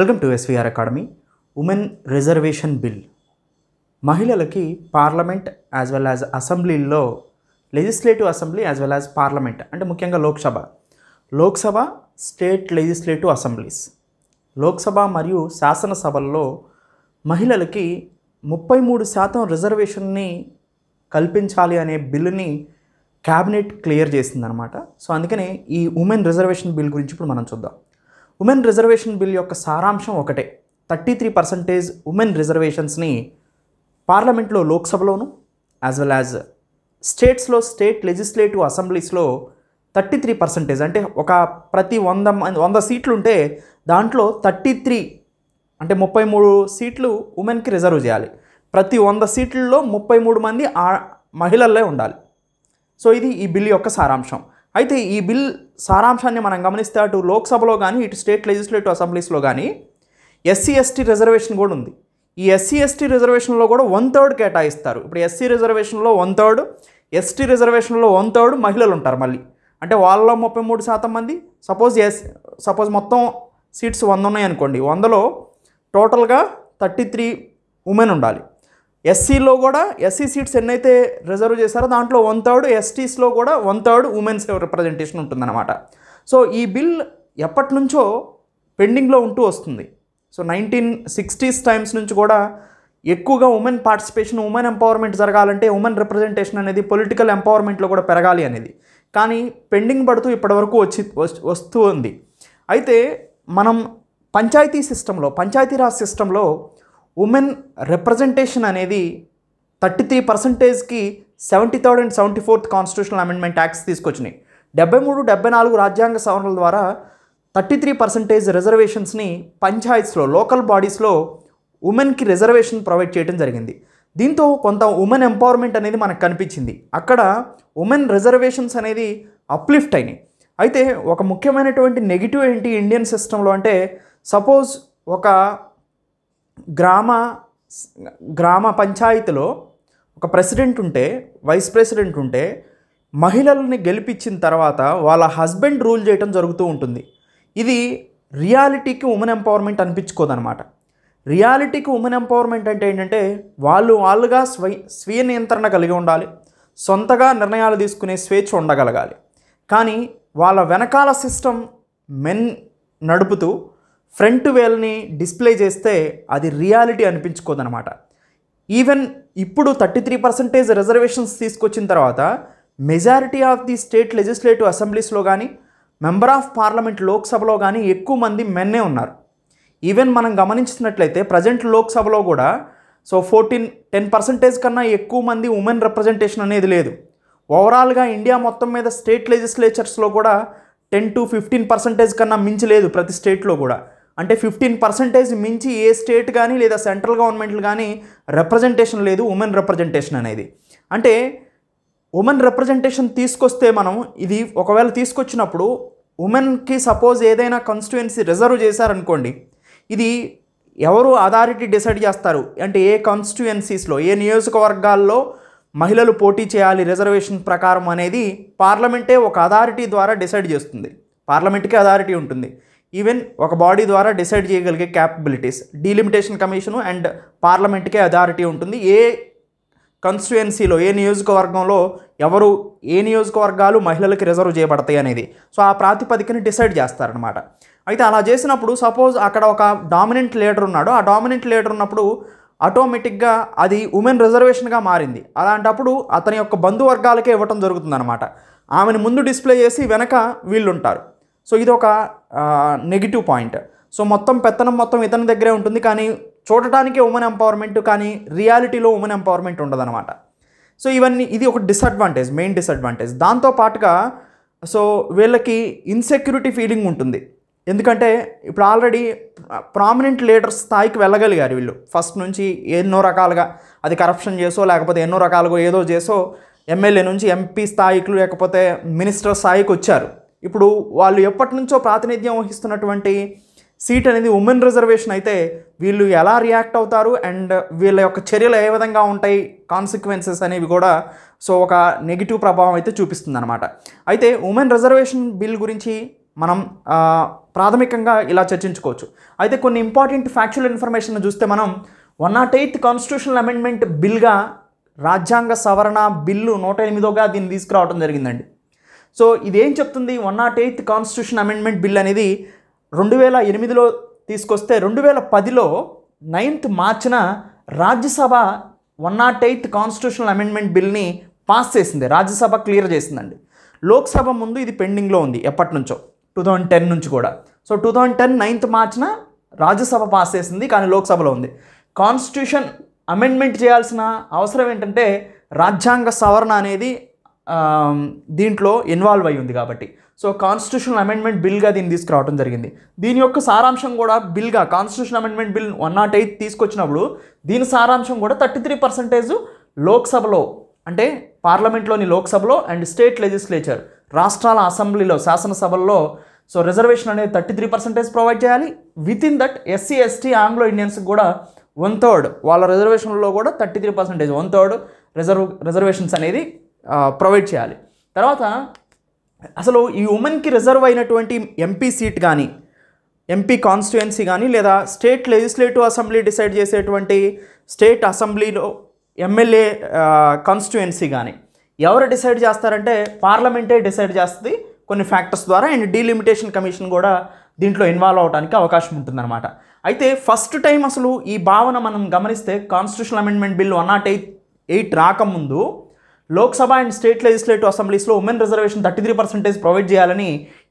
Welcome to SVR academy. Women reservation bill. మహిళలకి parliament as well as అసెంబ్లీలో legislative assembly as well as parliament అంటే ముఖ్యంగా Lok Sabha. Lok Sabha state legislative assemblies. Lok Sabha మరియు శాసనసభల్లో మహిళలకి ముప్పై మూడు శాతం రిజర్వేషన్ని కల్పించాలి అనే బిల్లుని క్యాబినెట్ క్లియర్ చేసిందనమాట సో అందుకనే ఈ ఉమెన్ రిజర్వేషన్ బిల్ గురించి ఇప్పుడు మనం చూద్దాం. ఉమెన్ రిజర్వేషన్ బిల్ యొక్క సారాంశం ఒకటే. థర్టీ త్రీ పర్సంటేజ్ ఉమెన్ రిజర్వేషన్స్ని పార్లమెంట్లో లోక్సభలోను యాజ్ వెల్ యాజ్ స్టేట్స్లో స్టేట్ లెజిస్లేటివ్ అసెంబ్లీస్లో థర్టీ త్రీ పర్సంటేజ్. అంటే ఒక ప్రతి వంద వంద సీట్లు ఉంటే దాంట్లో థర్టీ త్రీ అంటే ముప్పై మూడు సీట్లు ఉమెన్కి రిజర్వ్ చేయాలి. ప్రతి వంద సీట్లలో ముప్పై మూడు మంది ఆ మహిళల్లే ఉండాలి. సో ఇది ఈ బిల్ యొక్క సారాంశం. అయితే ఈ బిల్ సారాంశాన్ని మనం గమనిస్తే అటు లోక్సభలో కానీ ఇటు స్టేట్ లెజిస్లేటివ్ అసెంబ్లీస్లో కానీ ఎస్సీ ఎస్టీ రిజర్వేషన్ కూడా ఉంది. ఈ ఎస్సీ ఎస్టీ రిజర్వేషన్లో కూడా వన్ థర్డ్ కేటాయిస్తారు. ఇప్పుడు ఎస్సీ రిజర్వేషన్లో వన్ థర్డ్ ఎస్టీ రిజర్వేషన్లో వన్ థర్డ్ మహిళలు ఉంటారు మళ్ళీ. అంటే వాళ్ళలో ముప్పై మూడు శాతం మంది సపోజ్ ఎస్ సపోజ్ మొత్తం సీట్స్ వంద ఉన్నాయి అనుకోండి వందలో టోటల్గా థర్టీ త్రీ ఉమెన్ ఉండాలి. ఎస్సీలో కూడా ఎస్సీ సీట్స్ ఎన్నైతే రిజర్వ్ చేశారో దాంట్లో వన్ థర్డ్ ఎస్టీస్లో కూడా వన్ థర్డ్ ఉమెన్స్ రిప్రజెంటేషన్ ఉంటుందన్నమాట. సో ఈ బిల్ ఎప్పటి నుంచో పెండింగ్లో ఉంటూ వస్తుంది. సో నైన్టీన్ సిక్స్టీస్ టైమ్స్ నుంచి కూడా ఎక్కువగా ఉమెన్ పార్టిసిపేషన్ ఉమెన్ ఎంపవర్మెంట్ జరగాలంటే ఉమెన్ రిప్రజెంటేషన్ అనేది పొలిటికల్ ఎంపవర్మెంట్లో కూడా పెరగాలి అనేది. కానీ పెండింగ్ పడుతూ ఇప్పటివరకు వచ్చి వస్తూ ఉంది. అయితే మనం పంచాయతీ సిస్టంలో పంచాయతీరాజ్ సిస్టంలో ఉమెన్ రిప్రజెంటేషన్ అనేది thirty three పర్సెంటేజ్కి seventy third and seventy fourth constitutional amendment acts తీసుకొచ్చినాయి. డెబ్బై మూడు డెబ్బై నాలుగు రాజ్యాంగ సవరణల ద్వారా థర్టీ త్రీ పర్సెంటేజ్ రిజర్వేషన్స్ని పంచాయత్స్లో లోకల్ బాడీస్లో ఉమెన్కి రిజర్వేషన్ ప్రొవైడ్ చేయడం జరిగింది. దీంతో కొంత ఉమెన్ ఎంపవర్మెంట్ అనేది మనకు కనిపించింది. అక్కడ ఉమెన్ రిజర్వేషన్స్ అనేది అప్లిఫ్ట్ అయినాయి. అయితే ఒక ముఖ్యమైనటువంటి నెగిటివ్ ఏంటి? ఇండియన్ సిస్టంలో అంటే సపోజ్ ఒక గ్రామ గ్రామ పంచాయతీలో ఒక ప్రెసిడెంట్ ఉంటే వైస్ ప్రెసిడెంట్ ఉంటే మహిళల్ని గెలిపించిన తర్వాత వాళ్ళ హస్బెండ్ రూల్ చేయడం జరుగుతూ ఉంటుంది. ఇది రియాలిటీకి ఉమెన్ ఎంపవర్మెంట్ అనిపించుకోదనమాట రియాలిటీకి ఉమెన్ ఎంపవర్మెంట్ అంటే ఏంటంటే వాళ్ళు వాళ్ళుగా స్వయ స్వీయ నియంత్రణ కలిగి ఉండాలి. సొంతగా నిర్ణయాలు తీసుకునే స్వేచ్ఛ ఉండగలగాలి. కానీ వాళ్ళ వెనకాల సిస్టమ్ మెన్ నడుపుతూ ఫ్రంట్ వేల్ని డిస్ప్లే చేస్తే అది రియాలిటీ అనిపించుకోదనమాట ఈవెన్ ఇప్పుడు థర్టీ త్రీ పర్సెంటేజ్ రిజర్వేషన్స్ తీసుకొచ్చిన తర్వాత majority of the state legislative అసెంబ్లీస్లో కానీ మెంబర్ ఆఫ్ పార్లమెంట్ లోక్సభలో కానీ ఎక్కువ మంది మెన్నే ఉన్నారు. ఈవెన్ మనం గమనించినట్లయితే ప్రజెంట్ లోక్సభలో కూడా సో ఫోర్టీన్ టెన్ పర్సెంటేజ్ కన్నా ఎక్కువ మంది ఉమెన్ రిప్రజెంటేషన్ అనేది లేదు. ఓవరాల్గా ఇండియా మొత్తం మీద స్టేట్ లెజిస్లేచర్స్లో కూడా టెన్ టు ఫిఫ్టీన్ పర్సెంటేజ్ కన్నా మించి లేదు ప్రతి స్టేట్లో కూడా. అంటే ఫిఫ్టీన్ పర్సెంటేజ్ మించి ఏ స్టేట్ కానీ లేదా సెంట్రల్ గవర్నమెంట్లు కానీ రిప్రజెంటేషన్ లేదు ఉమెన్ రిప్రజెంటేషన్ అనేది. అంటే ఉమెన్ రిప్రజెంటేషన్ తీసుకొస్తే మనం ఇది ఒకవేళ తీసుకొచ్చినప్పుడు ఉమెన్కి సపోజ్ ఏదైనా కాన్స్టిట్యుయెన్సీ రిజర్వ్ చేశారనుకోండి ఇది ఎవరు అథారిటీ డిసైడ్ చేస్తారు? అంటే ఏ కాన్స్టిట్యుయెన్సీస్లో ఏ నియోజకవర్గాల్లో మహిళలు పోటీ చేయాలి రిజర్వేషన్ ప్రకారం అనేది పార్లమెంటే ఒక అథారిటీ ద్వారా డిసైడ్ చేస్తుంది. పార్లమెంట్కి అథారిటీ ఉంటుంది. ఈవెన్ ఒక బాడీ ద్వారా డిసైడ్ చేయగలిగే క్యాపబిలిటీస్ డీలిమిటేషన్ కమిషను అండ్ పార్లమెంట్కే అథారిటీ ఉంటుంది. ఏ కన్స్టిట్యుయెన్సీలో ఏ నియోజకవర్గంలో ఎవరు ఏ నియోజకవర్గాలు మహిళలకు రిజర్వ్ చేయబడతాయి అనేది. సో ఆ ప్రాతిపదికని డిసైడ్ చేస్తారనమాట అయితే అలా చేసినప్పుడు సపోజ్ అక్కడ ఒక డామినెంట్ లీడర్ ఉన్నాడు. ఆ డామినెంట్ లీడర్ ఉన్నప్పుడు ఆటోమేటిక్గా అది ఉమెన్ రిజర్వేషన్గా మారింది. అలాంటప్పుడు అతని యొక్క బంధువర్గాలకే ఇవ్వటం జరుగుతుందనమాట ఆమెను ముందు డిస్ప్లే చేసి వెనక వీళ్ళుంటారు. సో ఇది ఒక నెగిటివ్ పాయింట్ సో మొత్తం పెత్తనం మొత్తం ఇతని దగ్గరే ఉంటుంది కానీ చూడటానికి ఉమెన్ ఎంపవర్మెంట్ కానీ రియాలిటీలో ఉమెన్ ఎంపవర్మెంట్ ఉండదన్నమాట. సో ఇవన్నీ ఇది ఒక డిసడ్వాంటేజ్ మెయిన్ డిసడ్వాంటేజ్ దాంతో పాటుగా సో వీళ్ళకి ఇన్సెక్యూరిటీ ఫీలింగ్ ఉంటుంది. ఎందుకంటే ఇప్పుడు ఆల్రెడీ ప్రామినెంట్ లీడర్ స్థాయికి వెళ్ళగలిగారు వీళ్ళు. ఫస్ట్ నుంచి ఎన్నో రకాలుగా అది కరప్షన్ చేసో లేకపోతే ఎన్నో రకాలుగా ఏదో చేసో ఎమ్మెల్యే నుంచి ఎంపీ స్థాయికి లేకపోతే మినిస్టర్ స్థాయికి వచ్చారు. ఇప్పుడు వాళ్ళు ఎప్పటి నుంచో ప్రాతినిధ్యం వహిస్తున్నటువంటి సీట్ అనేది ఉమెన్ రిజర్వేషన్ అయితే వీళ్ళు ఎలా రియాక్ట్ అవుతారు అండ్ వీళ్ళ యొక్క చర్యలు ఏ విధంగా ఉంటాయి కాన్సిక్వెన్సెస్ అనేవి కూడా సో ఒక నెగిటివ్ ప్రభావం అయితే చూపిస్తుంది అనమాట అయితే ఉమెన్ రిజర్వేషన్ బిల్ గురించి మనం ప్రాథమికంగా ఇలా చర్చించుకోవచ్చు. అయితే కొన్ని ఇంపార్టెంట్ ఫ్యాక్చువల్ ఇన్ఫర్మేషన్ చూస్తే మనం one nought eighth constitutional amendment బిల్గా రాజ్యాంగ సవరణ బిల్లు నూట ఎనిమిదోగా దీన్ని తీసుకురావడం జరిగిందండి. సో ఇదేం చెప్తుంది? One nought eighth constitution amendment bill అనేది రెండు వేల ఎనిమిదిలో తీసుకొస్తే రెండు వేల పదిలో నైన్త్ మార్చిన Rajya Sabha one nought eighth constitutional amendment బిల్ని pass చేసింది. రాజ్యసభ క్లియర్ చేసిందండి. లోక్సభ ముందు ఇది పెండింగ్లో ఉంది ఎప్పటి నుంచో టూ థౌజండ్ టెన్ నుంచి కూడా. So two thousand ten ninth మార్చిన రాజ్యసభ పాస్ చేసింది కానీ లోక్సభలో ఉంది. కాన్స్టిట్యూషన్ అమెండ్మెంట్ చేయాల్సిన అవసరం ఏంటంటే రాజ్యాంగ సవరణ అనేది దీంట్లో ఇన్వాల్వ్ అయి ఉంది కాబట్టి. సో కాన్స్టిట్యూషనల్ అమెండ్మెంట్ బిల్గా దీన్ని తీసుకురావడం జరిగింది. దీని యొక్క సారాంశం కూడా బిల్గా constitution amendment bill one nought eight తీసుకొచ్చినప్పుడు దీని సారాంశం కూడా థర్టీ త్రీ పర్సెంటేజ్ లోక్సభలో అంటే పార్లమెంట్లోని లోక్సభలో అండ్ స్టేట్ లెజిస్లేచర్ రాష్ట్రాల అసెంబ్లీలో శాసనసభల్లో సో రిజర్వేషన్ అనేది థర్టీ త్రీ పర్సెంటేజ్ ప్రొవైడ్ చేయాలి within that SC ST Anglo ఇండియన్స్కి కూడా వన్ థర్డ్ వాళ్ళ రిజర్వేషన్లో కూడా thirty three percentage one third reserve reservations అనేది ప్రొవైడ్ చేయాలి. తర్వాత అసలు ఈ ఉమెన్కి రిజర్వ్ అయినటువంటి ఎంపీ సీట్ కానీ ఎంపీ కాన్స్టిట్యుయెన్సీ కానీ లేదా స్టేట్ లెజిస్లేటివ్ అసెంబ్లీ డిసైడ్ చేసేటువంటి స్టేట్ అసెంబ్లీలో ఎమ్మెల్యే కాన్స్టిట్యుయెన్సీ కానీ ఎవరు డిసైడ్ చేస్తారంటే పార్లమెంటే డిసైడ్ చేస్తుంది. కొన్ని ఫ్యాక్టర్స్ ద్వారా అండ్ డీలిమిటేషన్ కమిషన్ కూడా దీంట్లో ఇన్వాల్వ్ అవడానికి అవకాశం ఉంటుందన్నమాట. అయితే ఫస్ట్ టైం అసలు ఈ భావన మనం గమనిస్తే constitutional amendment bill one nought eight eight రాకముందు Lok Sabha and state legislative అసెంబ్లీస్లో women reservation thirty three percentage provide చేయాలని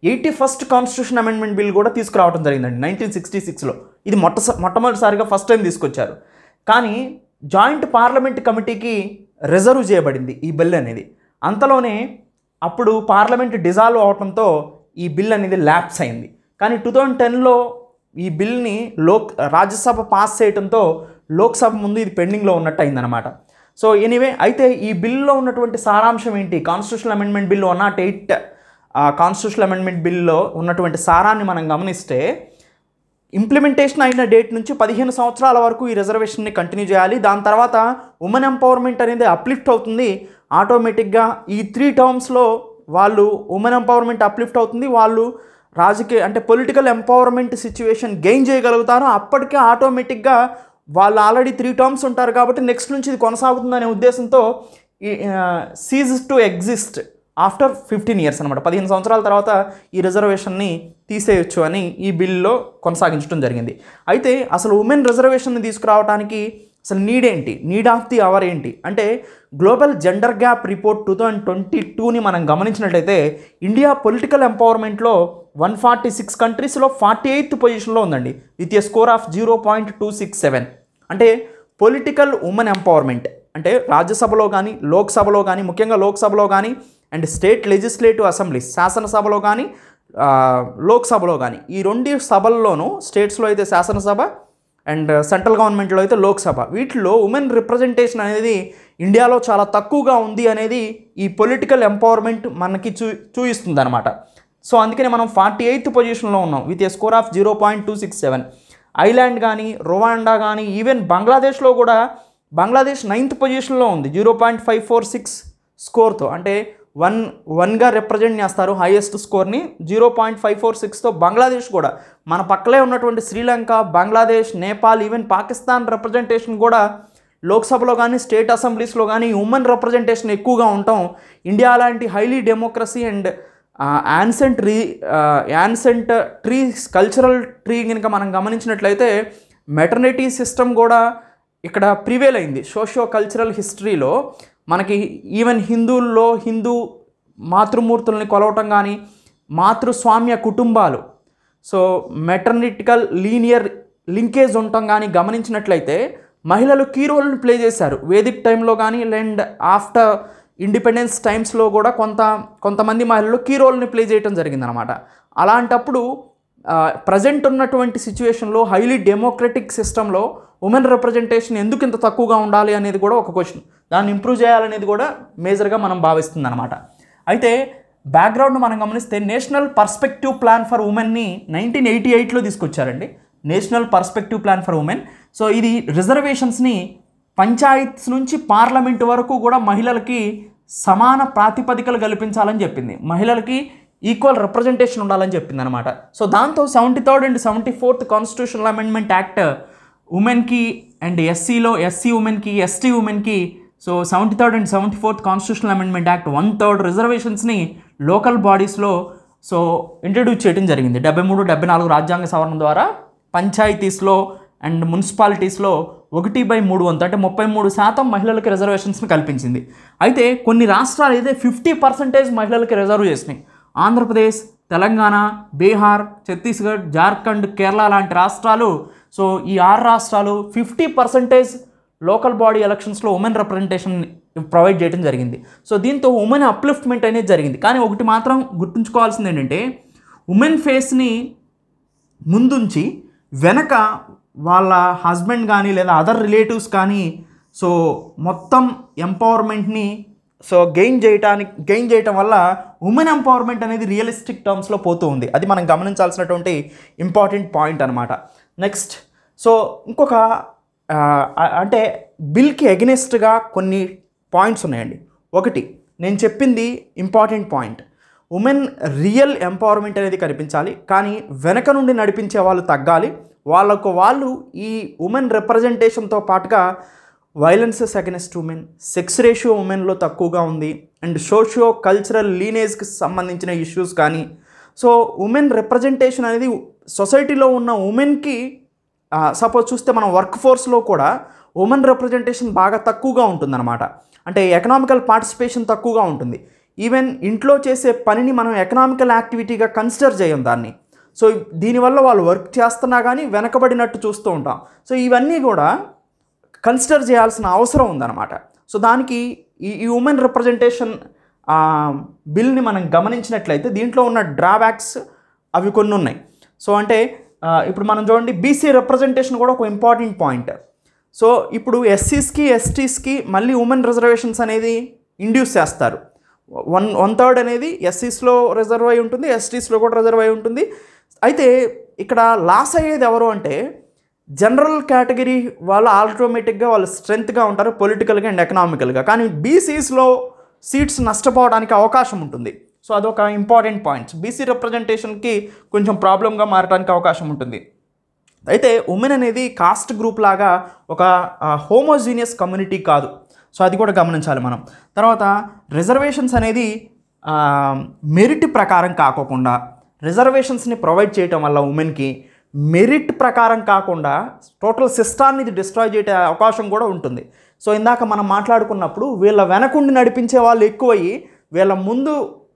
eighty first constitution amendment bill కూడా తీసుకురావడం జరిగిందండి నైన్టీన్ సిక్స్టీ సిక్స్లో. ఇది మొట్ట మొట్టమొదటిసారిగా ఫస్ట్ టైం తీసుకొచ్చారు. కానీ జాయింట్ పార్లమెంట్ కమిటీకి రిజర్వ్ చేయబడింది ఈ బిల్ అనేది. అంతలోనే అప్పుడు పార్లమెంట్ డిజాల్వ్ అవడంతో ఈ బిల్ అనేది ల్యాప్స్ అయింది. కానీ టూ థౌజండ్ టెన్లో ఈ బిల్ని లోక్ రాజ్యసభ పాస్ చేయడంతో లోక్సభ ముందు ఇది పెండింగ్లో ఉన్నట్టు అయిందనమాట సో ఎనీవే అయితే ఈ బిల్లో ఉన్నటువంటి సారాంశం ఏంటి? Constitutional amendment bill one nought eight constitutional amendment బిల్లో ఉన్నటువంటి సారాన్ని మనం గమనిస్తే ఇంప్లిమెంటేషన్ అయిన డేట్ నుంచి పదిహేను సంవత్సరాల వరకు ఈ రిజర్వేషన్ని కంటిన్యూ చేయాలి. దాని తర్వాత ఉమెన్ ఎంపవర్మెంట్ అనేది అప్లిఫ్ట్ అవుతుంది. ఆటోమేటిక్గా ఈ త్రీ టర్మ్స్లో వాళ్ళు ఉమెన్ ఎంపవర్మెంట్ అప్లిఫ్ట్ అవుతుంది. వాళ్ళు రాజకీయ అంటే పొలిటికల్ ఎంపవర్మెంట్ సిచ్యువేషన్ గెయిన్ చేయగలుగుతారు. అప్పటికే ఆటోమేటిక్గా వాళ్ళు ఆల్రెడీ త్రీ టర్మ్స్ ఉంటారు కాబట్టి నెక్స్ట్ నుంచి ఇది కొనసాగుతుందనే ఉద్దేశంతో ఈ cease to exist after fifteen years అనమాట పదిహేను సంవత్సరాల తర్వాత ఈ రిజర్వేషన్ని తీసేయొచ్చు అని ఈ బిల్లో కొనసాగించడం జరిగింది. అయితే అసలు ఉమెన్ రిజర్వేషన్ని తీసుకురావడానికి అసలు నీడ్ ఏంటి? నీడ్ ఆఫ్ ది అవర్ ఏంటి? అంటే global gender gap report two thousand twenty టూని మనం గమనించినట్లయితే ఇండియా పొలిటికల్ ఎంపవర్మెంట్లో వన్ ఫార్టీ సిక్స్ కంట్రీస్లో ఫార్టీ ఎయిత్ పొజిషన్లో ఉందండి. With a score of zero point two six seven అంటే పొలిటికల్ ఉమెన్ ఎంపవర్మెంట్ అంటే రాజ్యసభలో కానీ లోక్సభలో కానీ ముఖ్యంగా లోక్సభలో కానీ అండ్ స్టేట్ లెజిస్లేటివ్ అసెంబ్లీ శాసనసభలో కానీ లోక్సభలో కానీ ఈ రెండు సభల్లోనూ స్టేట్స్లో అయితే శాసనసభ అండ్ సెంట్రల్ గవర్నమెంట్లో అయితే లోక్సభ. వీటిలో ఉమెన్ రిప్రజెంటేషన్ అనేది ఇండియాలో చాలా తక్కువగా ఉంది అనేది ఈ పొలిటికల్ ఎంపవర్మెంట్ మనకి చూ చూయిస్తుంది అనమాట సో అందుకనే మనం ఫార్టీ ఎయిత్ పొజిషన్లో ఉన్నాం. With a score of zero point two six seven Ireland కానీ రువాండా కానీ ఈవెన్ బంగ్లాదేశ్లో కూడా బంగ్లాదేశ్ నైన్త్ పొజిషన్లో ఉంది. Zero point five four six స్కోర్తో. అంటే వన్ వన్గా రిప్రజెంట్ చేస్తారు హైయెస్ట్ స్కోర్ని. జీరో పాయింట్ ఫైవ్ ఫోర్ సిక్స్తో బంగ్లాదేశ్ కూడా. మన పక్కలే ఉన్నటువంటి శ్రీలంక బంగ్లాదేశ్ నేపాల్ ఈవెన్ పాకిస్తాన్ రిప్రజెంటేషన్ కూడా లోక్సభలో కానీ స్టేట్ అసెంబ్లీస్లో కానీ ఉమెన్ రిప్రజెంటేషన్ ఎక్కువగా ఉండటం ఇండియా లాంటి highly democracy and ancient re ancient trees cultural tree కనుక మనం గమనించినట్లయితే మెటర్నిటీ సిస్టమ్ కూడా ఇక్కడ ప్రివేల్ అయింది. సోషియో కల్చరల్ హిస్టరీలో మనకి ఈవెన్ హిందువుల్లో హిందూ మాతృమూర్తుల్ని కొలవటం కానీ మాతృస్వామ్య కుటుంబాలు. సో మెటర్నిటికల్ లీనియర్ లింకేజ్ ఉండటం కానీ గమనించినట్లయితే మహిళలు కీ రోల్ని ప్లే చేశారు వేదిక్ టైంలో కానీ అండ్ ఆఫ్టర్ ఇండిపెండెన్స్ టైమ్స్లో కూడా కొంత కొంతమంది మహిళలు కీ రోల్ని ప్లే చేయడం జరిగిందనమాట అలాంటప్పుడు ప్రజెంట్ ఉన్నటువంటి సిచ్యువేషన్లో హైలీ డెమోక్రటిక్ సిస్టంలో ఉమెన్ రిప్రజెంటేషన్ ఎందుకు ఇంత తక్కువగా ఉండాలి అనేది కూడా ఒక క్వశ్చన్. దాన్ని ఇంప్రూవ్ చేయాలనేది కూడా మేజర్గా మనం భావిస్తుంది అనమాట అయితే బ్యాక్గ్రౌండ్ మనం గమనిస్తే నేషనల్ పర్స్పెక్టివ్ ప్లాన్ ఫర్ ఉమెన్ని నైన్టీన్ ఎయిటీ ఎయిట్లో తీసుకొచ్చారండి. National perspective plan for women. So ఇది రిజర్వేషన్స్ని పంచాయత్స్ నుంచి పార్లమెంట్ వరకు కూడా మహిళలకి సమాన ప్రాతిపదికలు కల్పించాలని చెప్పింది. మహిళలకి ఈక్వల్ రిప్రజెంటేషన్ ఉండాలని చెప్పింది అనమాట సో దాంతో seventy third and seventy fourth constitutional amendment act ఉమెన్కి అండ్ ఎస్సీలో ఎస్సీ ఉమెన్కి ఎస్టీ ఉమెన్కి so seventy third and seventy fourth constitutional amendment act one third రిజర్వేషన్స్ని local బాడీస్లో సో ఇంట్రడ్యూస్ చేయడం జరిగింది. డెబ్బై మూడు డెబ్బై నాలుగు రాజ్యాంగ సవరణ ద్వారా పంచాయతీస్లో అండ్ మున్సిపాలిటీస్లో ఒకటి బై మూడు వంతు అంటే ముప్పై మూడు శాతం మహిళలకి రిజర్వేషన్స్ని కల్పించింది. అయితే కొన్ని రాష్ట్రాలు అయితే ఫిఫ్టీ పర్సెంటేజ్ మహిళలకు రిజర్వ్ చేసినాయి ఆంధ్రప్రదేశ్ తెలంగాణ బీహార్ ఛత్తీస్గఢ్ జార్ఖండ్ కేరళ లాంటి రాష్ట్రాలు సో ఈ ఆరు రాష్ట్రాలు ఫిఫ్టీ పర్సెంటేజ్ లోకల్ బాడీ ఎలక్షన్స్లో ఉమెన్ రిప్రజెంటేషన్ ప్రొవైడ్ చేయడం జరిగింది. సో దీంతో ఉమెన్ అప్లిఫ్ట్మెంట్ అనేది జరిగింది. కానీ ఒకటి మాత్రం గుర్తుంచుకోవాల్సింది ఏంటంటే ఉమెన్ ఫేస్ని ముందుంచి వెనక వాళ్ళ హస్బెండ్ కానీ లేదా అదర్ రిలేటివ్స్ కానీ సో మొత్తం ఎంపవర్మెంట్ని సో గెయిన్ చేయటానికి గెయిన్ చేయటం వల్ల ఉమెన్ ఎంపవర్మెంట్ అనేది రియలిస్టిక్ టర్మ్స్లో పోతూ ఉంది. అది మనం గమనించాల్సినటువంటి ఇంపార్టెంట్ పాయింట్ అనమాట నెక్స్ట్ సో ఇంకొక అంటే బిల్కి ఎగనెస్ట్గా కొన్ని పాయింట్స్ ఉన్నాయండి. ఒకటి నేను చెప్పింది important point. Women real empowerment అనేది కనిపించాలి కానీ వెనక నుండి నడిపించే వాళ్ళు తగ్గాలి వాళ్ళకు వాళ్ళు ఈ ఉమెన్ రిప్రజెంటేషన్తో పాటుగా violences against women sex ratio ఉమెన్లో తక్కువగా ఉంది అండ్ సోషియో కల్చరల్ లీనేజ్కి సంబంధించిన ఇష్యూస్ కానీ. సో ఉమెన్ రిప్రజెంటేషన్ అనేది సొసైటీలో ఉన్న ఉమెన్కి సపోజ్ చూస్తే మనం వర్క్ ఫోర్స్లో కూడా ఉమెన్ రిప్రజెంటేషన్ బాగా తక్కువగా ఉంటుందన్నమాట. అంటే ఎకనామికల్ పార్టిసిపేషన్ తక్కువగా ఉంటుంది. ఈవెన్ ఇంట్లో చేసే పనిని మనం ఎకనామికల్ యాక్టివిటీగా కన్సిడర్ చేయం దాన్ని. సో దీనివల్ల వాళ్ళు వర్క్ చేస్తున్నా కానీ వెనకబడినట్టు చూస్తూ ఉంటాం. సో ఇవన్నీ కూడా కన్సిడర్ చేయాల్సిన అవసరం ఉందన్నమాట. సో దానికి ఈ ఈ ఉమెన్ రిప్రజెంటేషన్ బిల్ని మనం గమనించినట్లయితే దీంట్లో ఉన్న డ్రాబ్యాక్స్ అవి కొన్ని ఉన్నాయి. సో అంటే ఇప్పుడు మనం చూడండి బీసీ రిప్రజెంటేషన్ కూడా ఒక ఇంపార్టెంట్ పాయింట్. సో ఇప్పుడు ఎస్సీస్కి ఎస్టీస్కి మళ్ళీ ఉమెన్ రిజర్వేషన్స్ అనేది ఇండ్యూస్ చేస్తారు. వన్ వన్ థర్డ్ అనేది ఎస్సీస్లో రిజర్వ్ అయి ఉంటుంది ఎస్టీస్లో కూడా రిజర్వ్ అయి ఉంటుంది. అయితే ఇక్కడ లాస్ అయ్యేది ఎవరు అంటే జనరల్ కేటగిరీ వాళ్ళు ఆటోమేటిక్గా వాళ్ళు స్ట్రెంత్గా ఉంటారు పొలిటికల్గా అండ్ ఎకనామికల్గా. కానీ బీసీస్లో సీట్స్ నష్టపోవడానికి అవకాశం ఉంటుంది. సో అదొక ఇంపార్టెంట్ పాయింట్స్ బీసీ రిప్రజెంటేషన్కి కొంచెం ప్రాబ్లంగా మారడానికి అవకాశం ఉంటుంది. అయితే ఉమెన్ అనేది కాస్ట్ గ్రూప్ లాగా ఒక హోమోజీనియస్ కమ్యూనిటీ కాదు. సో అది కూడా గమనించాలి మనం. తర్వాత రిజర్వేషన్స్ అనేది మెరిట్ ప్రకారం కాకోకుండా రిజర్వేషన్స్ని ప్రొవైడ్ చేయటం వల్ల ఉమెన్కి మెరిట్ ప్రకారం కాకుండా టోటల్ సిస్టాన్ని ఇది డిస్ట్రాయ్ చేసే అవకాశం కూడా ఉంటుంది. సో ఇందాక మనం మాట్లాడుకున్నప్పుడు వీళ్ళ వెనకుండి నడిపించే వాళ్ళు ఎక్కువయ్యి వీళ్ళ ముందు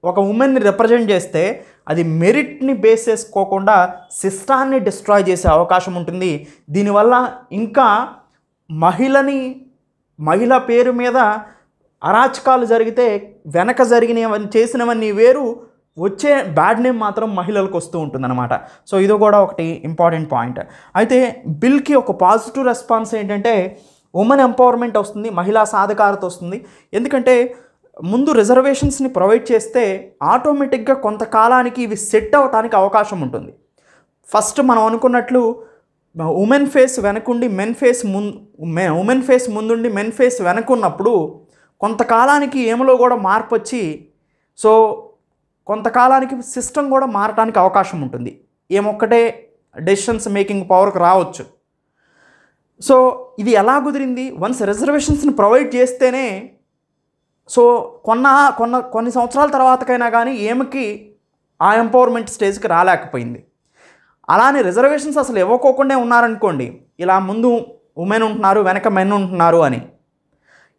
ఒక ఉమెన్ని రిప్రజెంట్ చేస్తే అది మెరిట్ని బేస్ చేసుకోకుండా సిస్టాన్ని డిస్ట్రాయ్ చేసే అవకాశం ఉంటుంది. దీనివల్ల ఇంకా మహిళని మహిళ పేరు మీద అరాచకాలు జరిగితే వెనక జరిగినవన్నీ చేసినవన్నీ వేరు వచ్చే బ్యాడ్ నేమ్ మాత్రం మహిళలకు వస్తూ ఉంటుందన్నమాట. సో ఇది కూడా ఒకటి ఇంపార్టెంట్ పాయింట్. అయితే బిల్కి ఒక పాజిటివ్ రెస్పాన్స్ ఏంటంటే ఉమెన్ ఎంపవర్మెంట్ వస్తుంది మహిళా సాధికారత వస్తుంది. ఎందుకంటే ముందు రిజర్వేషన్స్ని ప్రొవైడ్ చేస్తే ఆటోమేటిక్గా కొంతకాలానికి ఇవి సెట్ అవటానికి అవకాశం ఉంటుంది. ఫస్ట్ మనం అనుకున్నట్లు ఉమెన్ ఫేస్ వెనకుండి మెన్ ఫేస్ ముందు ఉమెన్ ఫేస్ ముందుండి మెన్ ఫేస్ వెనకున్నప్పుడు కొంతకాలానికి ఏమలో కూడా మార్పు వచ్చి సో కొంతకాలానికి సిస్టమ్ కూడా మారటానికి అవకాశం ఉంటుంది. ఏమొక్కటే డెసిషన్స్ మేకింగ్ పవర్కి రావచ్చు. సో ఇది ఎలా కుదిరింది? వన్స్ రిజర్వేషన్స్ని ప్రొవైడ్ చేస్తేనే సో కొన్న కొన్న కొన్ని సంవత్సరాల తర్వాతకైనా కానీ ఏమకి ఆ ఎంపవర్మెంట్ స్టేజ్కి రాలేకపోయింది. అలానే రిజర్వేషన్స్ అసలు ఇవ్వకోకుండా ఉన్నారనుకోండి ఇలా ముందు ఉమెన్ ఉంటున్నారు వెనక మెన్ ఉంటున్నారు అని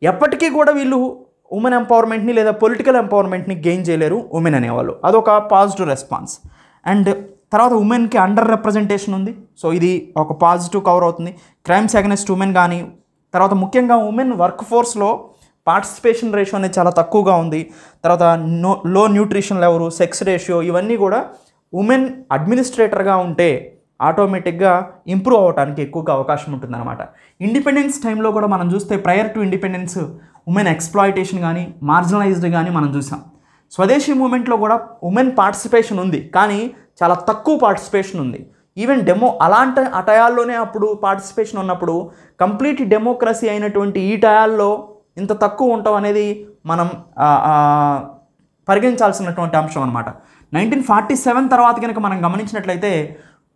ఎప్పటికీ కూడా వీళ్ళు ఉమెన్ ఎంపవర్మెంట్ని లేదా పొలిటికల్ ఎంపవర్మెంట్ని గెయిన్ చేయలేరు ఉమెన్ అనేవాళ్ళు. అదొక పాజిటివ్ రెస్పాన్స్ అండ్ తర్వాత ఉమెన్కి అండర్ రిప్రజెంటేషన్ ఉంది. సో ఇది ఒక పాజిటివ్ కవర్ అవుతుంది. క్రైమ్స్ అగెనెస్ట్ ఉమెన్ కానీ తర్వాత ముఖ్యంగా ఉమెన్ వర్క్ ఫోర్స్లో పార్టిసిపేషన్ రేషియో అనేది చాలా తక్కువగా ఉంది. తర్వాత నో లో న్యూట్రిషన్ లెవెల్ సెక్స్ రేషియో ఇవన్నీ కూడా ఉమెన్ అడ్మినిస్ట్రేటర్గా ఉంటే ఆటోమేటిక్గా ఇంప్రూవ్ అవ్వడానికి ఎక్కువగా అవకాశం ఉంటుందన్నమాట. ఇండిపెండెన్స్ టైంలో కూడా మనం చూస్తే prior to independence women exploitation కానీ మార్జినలైజ్డ్ కానీ మనం చూసాం. స్వదేశీ మూమెంట్లో కూడా ఉమెన్ పార్టిసిపేషన్ ఉంది కానీ చాలా తక్కువ పార్టిసిపేషన్ ఉంది. ఈవెన్ డెమో అలాంటి ఆ టయాల్లోనే అప్పుడు పార్టిసిపేషన్ ఉన్నప్పుడు కంప్లీట్ డెమోక్రసీ అయినటువంటి ఈ టయాల్లో ఇంత తక్కువ ఉండటం అనేది మనం పరిగణించాల్సినటువంటి అంశం అనమాట నైన్టీన్ ఫార్టీ సెవెన్ తర్వాత కనుక మనం గమనించినట్లయితే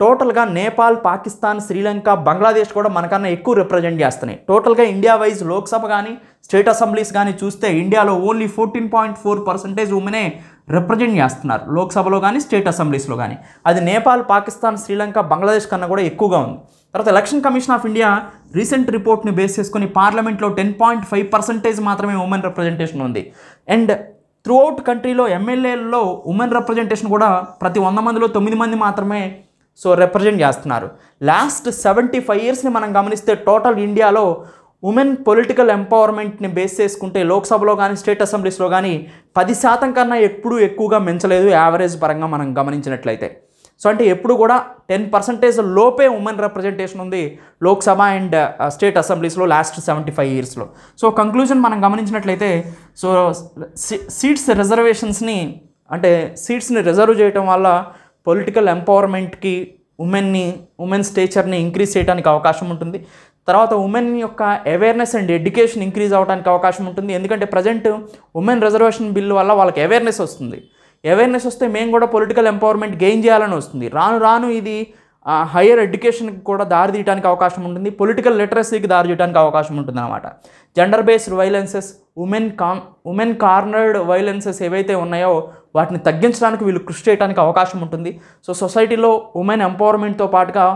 టోటల్గా నేపాల్ పాకిస్తాన్ శ్రీలంక బంగ్లాదేశ్ కూడా మనకన్నా ఎక్కువ రిప్రజెంట్ చేస్తున్నాయి. టోటల్గా ఇండియా వైజ్ లోక్సభ కానీ స్టేట్ అసెంబ్లీస్ కానీ చూస్తే ఇండియాలో only fourteen point four percentage ఉమెనే represent చేస్తున్నారు. లోక్సభలో కానీ స్టేట్ అసెంబ్లీస్లో కానీ అది నేపాల్ పాకిస్తాన్ శ్రీలంక బంగ్లాదేశ్ కన్నా కూడా ఎక్కువగా ఉంది. తర్వాత election commission of India recent రిపోర్ట్ని బేస్ చేసుకుని పార్లమెంట్లో టెన్ పాయింట్ ఫైవ్ పర్సెంటేజ్ మాత్రమే ఉమెన్ రిప్రజెంటేషన్ ఉంది. అండ్ త్రూఅవుట్ కంట్రీలో ఎమ్మెల్యేలలో ఉమెన్ రిప్రజెంటేషన్ కూడా ప్రతి వంద మందిలో తొమ్మిది మంది మాత్రమే సో రిప్రజెంట్ చేస్తున్నారు. లాస్ట్ సెవెంటీ ఫైవ్ ఇయర్స్ని మనం గమనిస్తే టోటల్ ఇండియాలో ఉమెన్ పొలిటికల్ ఎంపవర్మెంట్ని బేస్ చేసుకుంటే లోక్సభలో కానీ స్టేట్ అసెంబ్లీస్లో కానీ పది శాతం కన్నా ఎప్పుడూ ఎక్కువగా మించలేదు యావరేజ్ పరంగా మనం గమనించినట్లయితే. సో అంటే ఎప్పుడు కూడా టెన్ పర్సెంటేజ్ లోపే ఉమెన్ రిప్రజెంటేషన్ ఉంది లోక్సభ అండ్ స్టేట్ అసెంబ్లీస్లో లాస్ట్ సెవెంటీ ఫైవ్ ఇయర్స్లో సో కంక్లూజన్ మనం గమనించినట్లయితే సో సీట్స్ రిజర్వేషన్స్ని అంటే సీట్స్ని రిజర్వ్ చేయటం వల్ల పొలిటికల్ ఎంపవర్మెంట్కి ఉమెన్ని ఉమెన్ స్టేచర్ని ఇంక్రీజ్ చేయడానికి అవకాశం ఉంటుంది. తర్వాత ఉమెన్ యొక్క అవేర్నెస్ అండ్ ఎడ్యుకేషన్ ఇంక్రీజ్ అవడానికి అవకాశం ఉంటుంది. ఎందుకంటే ప్రజెంట్ ఉమెన్ రిజర్వేషన్ బిల్లు వల్ల వాళ్ళకి అవేర్నెస్ వస్తుంది. అవేర్నెస్ వస్తే మేము కూడా పొలిటికల్ ఎంపవర్మెంట్ గెయిన్ చేయాలని వస్తుంది. రాను రాను ఇది హయ్యర్ ఎడ్యుకేషన్కి కూడా దారి తీయడానికి అవకాశం ఉంటుంది. పొలిటికల్ లిటరసీకి దారి తీయడానికి అవకాశం ఉంటుంది అనమాట జెండర్ బేస్డ్ వైలెన్సెస్ ఉమెన్ కాన్ ఉమెన్ కార్నర్డ్ వైలెన్సెస్ ఏవైతే ఉన్నాయో వాటిని తగ్గించడానికి వీళ్ళు కృషి చేయడానికి అవకాశం ఉంటుంది. సో సొసైటీలో ఉమెన్ ఎంపవర్మెంట్తో పాటుగా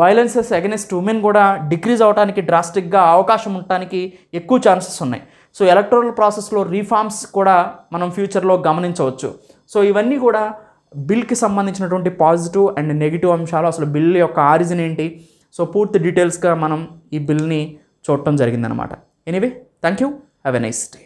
వైలెన్సెస్ అగెనిస్ట్ ఉమెన్ కూడా డిక్రీజ్ అవడానికి డ్రాస్టిక్గా అవకాశం ఉండటానికి ఎక్కువ ఛాన్సెస్ ఉన్నాయి. సో ఎలక్ట్రల్ ప్రాసెస్లో రీఫార్మ్స్ కూడా మనం ఫ్యూచర్లో గమనించవచ్చు. సో ఇవన్నీ కూడా బిల్కి సంబంధించినటువంటి పాజిటివ్ అండ్ నెగిటివ్ అంశాలు అసలు బిల్ యొక్క ఆరిజిన్ ఏంటి? సో పూర్తి డీటెయిల్స్గా మనం ఈ బిల్ని చూడటం జరిగిందనమాట anyway thank you Have a nice day.